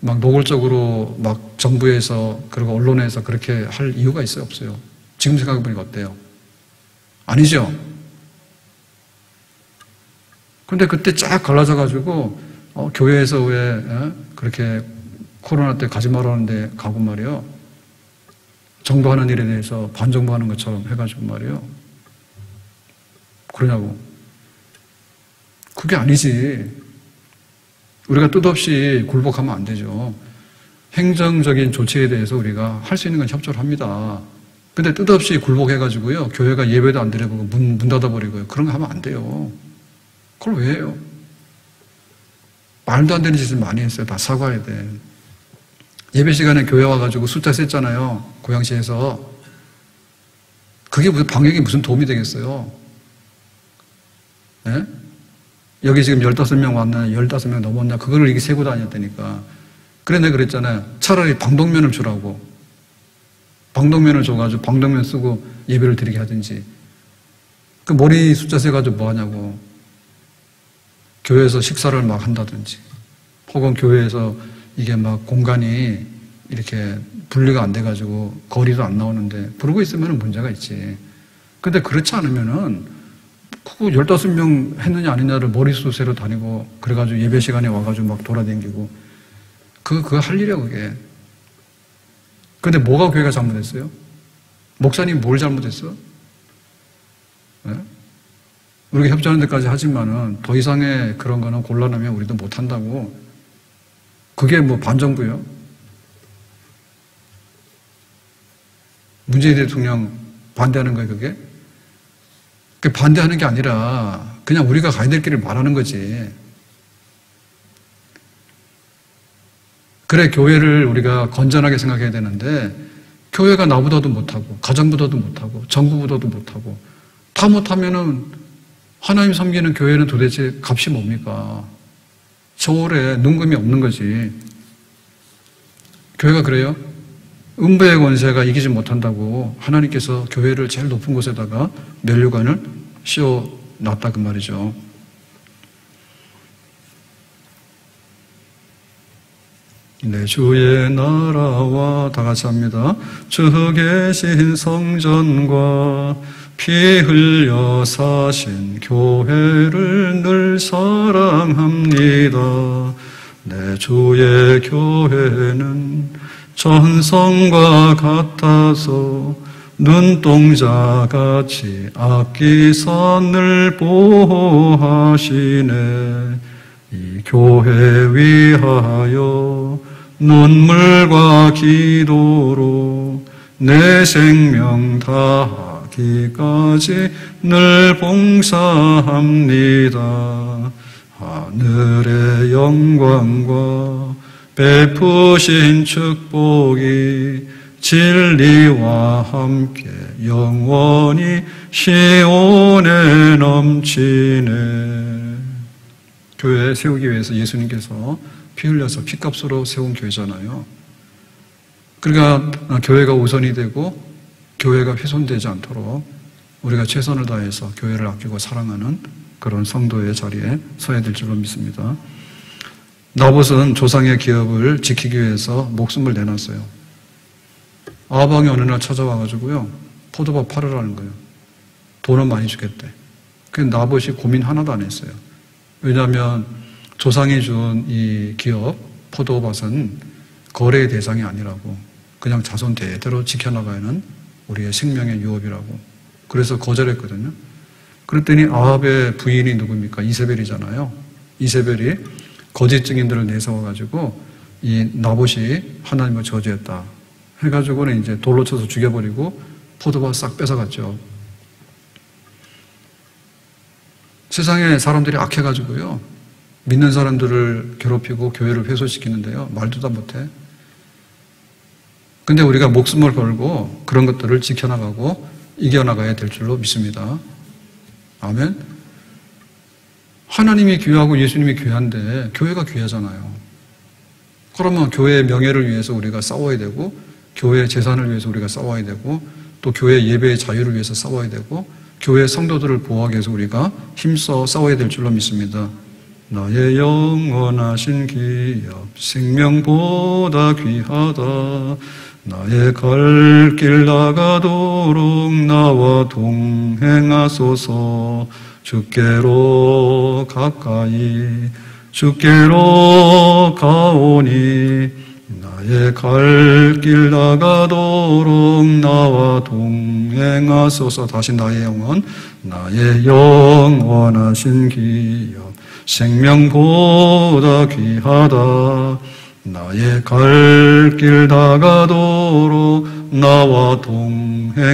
막 노골적으로 막 정부에서 그리고 언론에서 그렇게 할 이유가 있어요? 없어요? 지금 생각해보니까 어때요? 아니죠? 근데 그때 쫙 갈라져가지고 어, 교회에서 왜 에? 그렇게 코로나 때 가지 말라는데 가고 말이요. 정부하는 일에 대해서 반정부하는 것처럼 해가지고 말이요. 그러냐고. 그게 아니지. 우리가 뜻없이 굴복하면 안 되죠. 행정적인 조치에 대해서 우리가 할 수 있는 건 협조를 합니다. 근데 뜻없이 굴복해가지고요. 교회가 예배도 안 드려보고 문, 문 닫아버리고요. 그런 거 하면 안 돼요. 그걸 왜 해요? 말도 안 되는 짓을 많이 했어요. 다 사과해야 돼. 예배 시간에 교회 와가지고 숫자 셌잖아요. 고양시에서. 그게 무슨 방역에 무슨 도움이 되겠어요? 네? 여기 지금 15명 왔나, 15명 넘었나, 그거를 이게 세고 다녔다니까. 그래, 내가 그랬잖아요. 차라리 방독면을 주라고. 방독면을 줘가지고 방독면 쓰고 예배를 드리게 하든지. 그 머리 숫자 세가지고 뭐 하냐고. 교회에서 식사를 막 한다든지. 혹은 교회에서 이게 막 공간이 이렇게 분리가 안 돼가지고 거리도 안 나오는데 부르고 있으면 문제가 있지. 근데 그렇지 않으면은 그거 15명 했느냐 아니냐를 머리숱으로 다니고 그래가지고 예배 시간에 와가지고 막 돌아다니고 그, 그거 할 일이야 그게. 근데 뭐가 교회가 잘못했어요? 목사님 뭘 잘못했어? 네? 우리가 협조하는 데까지 하지만은 더 이상의 그런 거는 곤란하면 우리도 못한다고 그게 뭐 반정부요? 문재인 대통령 반대하는 거예요, 그게? 그 반대하는 게 아니라 그냥 우리가 가야 될 길을 말하는 거지. 그래, 교회를 우리가 건전하게 생각해야 되는데, 교회가 나보다도 못하고, 가정보다도 못하고, 정부보다도 못하고, 다 못하면은 하나님 섬기는 교회는 도대체 값이 뭡니까? 저울에 눈금이 없는 거지. 교회가 그래요? 음배의 권세가 이기지 못한다고 하나님께서 교회를 제일 높은 곳에다가 멸류관을 씌워 놨다 그 말이죠. 네, 주의 나라와 다 같이 합니다. 주 계신 성전과 피 흘려 사신 교회를 늘 사랑합니다. 내 주의 교회는 전성과 같아서 눈동자 같이 아끼사 늘 보호하시네. 이 교회 위하여 눈물과 기도로 내 생명 다 기까지 늘 봉사합니다. 하늘의 영광과 베푸신 축복이 진리와 함께 영원히 시온에 넘치네. 교회 세우기 위해서 예수님께서 피 흘려서 피값으로 세운 교회잖아요. 그러니까 교회가 우선이 되고 교회가 훼손되지 않도록 우리가 최선을 다해서 교회를 아끼고 사랑하는 그런 성도의 자리에 서야 될 줄로 믿습니다. 나봇은 조상의 기업을 지키기 위해서 목숨을 내놨어요. 아방이 어느 날 찾아와가지고요. 포도밭 팔으라는 거예요. 돈은 많이 주겠대. 그 나봇이 고민 하나도 안 했어요. 왜냐하면 조상이 준 이 기업 포도밭은 거래의 대상이 아니라고 그냥 자손 대대로 지켜나가야 하는 우리의 생명의 유업이라고 그래서 거절했거든요. 그랬더니 아합의 부인이 누굽니까? 이세벨이잖아요. 이세벨이 거짓 증인들을 내세워가지고 이 나봇이 하나님을 저주했다. 해가지고는 이제 돌로 쳐서 죽여버리고 포도밭 싹 뺏어갔죠. 세상에 사람들이 악해가지고요. 믿는 사람들을 괴롭히고 교회를 훼손시키는데요. 말도 다 못해. 근데 우리가 목숨을 걸고 그런 것들을 지켜나가고 이겨나가야 될 줄로 믿습니다. 아멘. 하나님이 귀하고 예수님이 귀한데 교회가 귀하잖아요. 그러면 교회의 명예를 위해서 우리가 싸워야 되고 교회의 재산을 위해서 우리가 싸워야 되고 또 교회 예배의 자유를 위해서 싸워야 되고 교회 성도들을 보호하기 위해서 우리가 힘써 싸워야 될 줄로 믿습니다. 나의 영원하신 기업 생명보다 귀하다 나의 갈 길 나가도록 나와 동행하소서. 주께로 가까이 주께로 가오니 나의 갈 길 나가도록 나와 동행하소서. 다시 나의 영원 나의 영원하신 기업 생명보다 귀하다 나의 갈 길 다가도록 나와 동행하소서.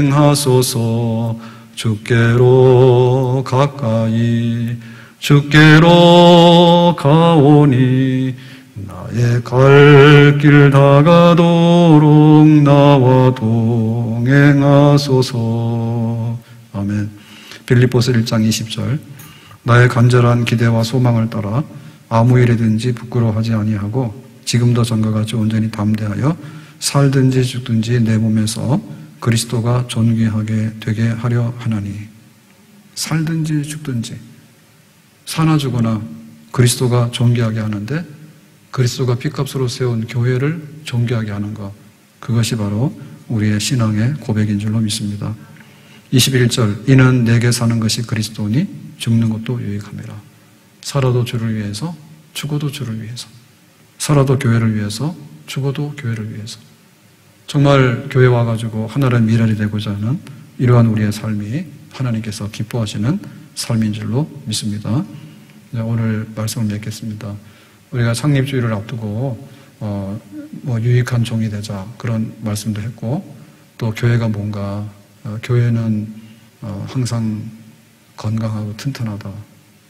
주께로 가까이 주께로 가오니 나의 갈 길 다가도록 나와 동행하소서. 아멘. 빌립보서 1장 20절. 나의 간절한 기대와 소망을 따라 아무 일이든지 부끄러워하지 아니하고 지금도 전과 같이 온전히 담대하여 살든지 죽든지 내 몸에서 그리스도가 존귀하게 되게 하려 하나니 살든지 죽든지 사나 죽거나 그리스도가 존귀하게 하는데 그리스도가 피값으로 세운 교회를 존귀하게 하는 것 그것이 바로 우리의 신앙의 고백인 줄로 믿습니다. 21절 이는 내게 사는 것이 그리스도니 죽는 것도 유익함이라 살아도 주를 위해서 죽어도 주를 위해서 살아도 교회를 위해서, 죽어도 교회를 위해서. 정말 교회 와가지고 하나의 미랄이 되고자 하는 이러한 우리의 삶이 하나님께서 기뻐하시는 삶인 줄로 믿습니다. 오늘 말씀을 맺겠습니다. 우리가 창립주의를 앞두고 어, 뭐 유익한 종이 되자 그런 말씀도 했고 또 교회가 뭔가 어, 교회는 어, 항상 건강하고 튼튼하다.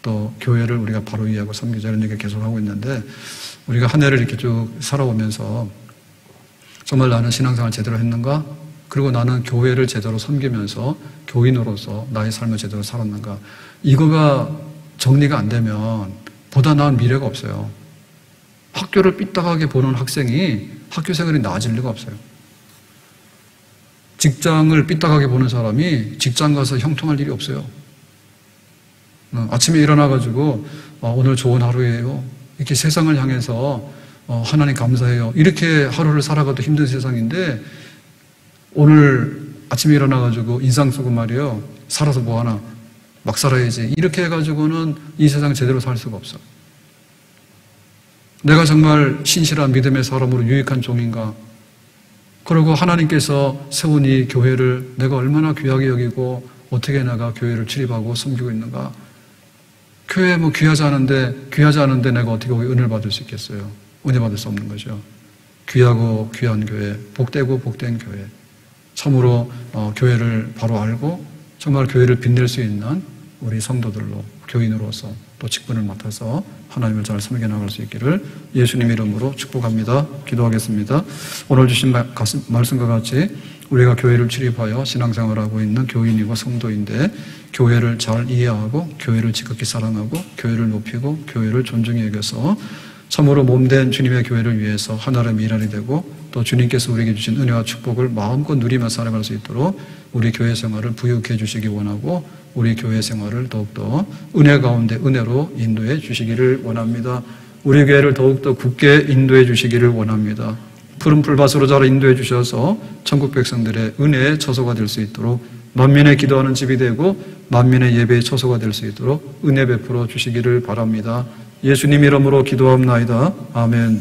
또 교회를 우리가 바로 이해하고 섬기자 이런 얘기 계속 하고 있는데 우리가 한 해를 이렇게 쭉 살아오면서 정말 나는 신앙생활 제대로 했는가? 그리고 나는 교회를 제대로 섬기면서 교인으로서 나의 삶을 제대로 살았는가? 이거가 정리가 안 되면 보다 나은 미래가 없어요. 학교를 삐딱하게 보는 학생이 학교 생활이 나아질 리가 없어요. 직장을 삐딱하게 보는 사람이 직장 가서 형통할 일이 없어요. 어, 아침에 일어나가지고 어, 오늘 좋은 하루예요. 이렇게 세상을 향해서 어, 하나님 감사해요. 이렇게 하루를 살아가도 힘든 세상인데 오늘 아침에 일어나가지고 인상 쓰고 말이요. 살아서 뭐하나 막 살아야지. 이렇게 해가지고는 이 세상 제대로 살 수가 없어. 내가 정말 신실한 믿음의 사람으로 유익한 종인가? 그리고 하나님께서 세운 이 교회를 내가 얼마나 귀하게 여기고 어떻게 내가 교회를 출입하고 섬기고 있는가? 교회 뭐 귀하지 않은데, 귀하지 않은데 내가 어떻게 은혜를 받을 수 있겠어요? 은혜 받을 수 없는 거죠. 귀하고 귀한 교회, 복되고 복된 교회. 참으로 어, 교회를 바로 알고 정말 교회를 빛낼 수 있는 우리 성도들로 교인으로서 또 직분을 맡아서 하나님을 잘 섬겨 나갈 수 있기를 예수님 이름으로 축복합니다. 기도하겠습니다. 오늘 주신 말씀과 같이 우리가 교회를 출입하여 신앙생활하고 있는 교인이고 성도인데 교회를 잘 이해하고 교회를 지극히 사랑하고 교회를 높이고 교회를 존중히 여겨서 참으로 몸된 주님의 교회를 위해서 하나의 미랄이 되고 또 주님께서 우리에게 주신 은혜와 축복을 마음껏 누리며 살아갈 수 있도록 우리 교회 생활을 부유케 해주시기 원하고 우리 교회 생활을 더욱더 은혜 가운데 은혜로 인도해 주시기를 원합니다. 우리 교회를 더욱더 굳게 인도해 주시기를 원합니다. 푸른 풀밭으로 자라 인도해 주셔서 천국 백성들의 은혜의 처소가 될 수 있도록 만민의 기도하는 집이 되고 만민의 예배의 처소가 될 수 있도록 은혜 베풀어 주시기를 바랍니다. 예수님 이름으로 기도합나이다. 아멘.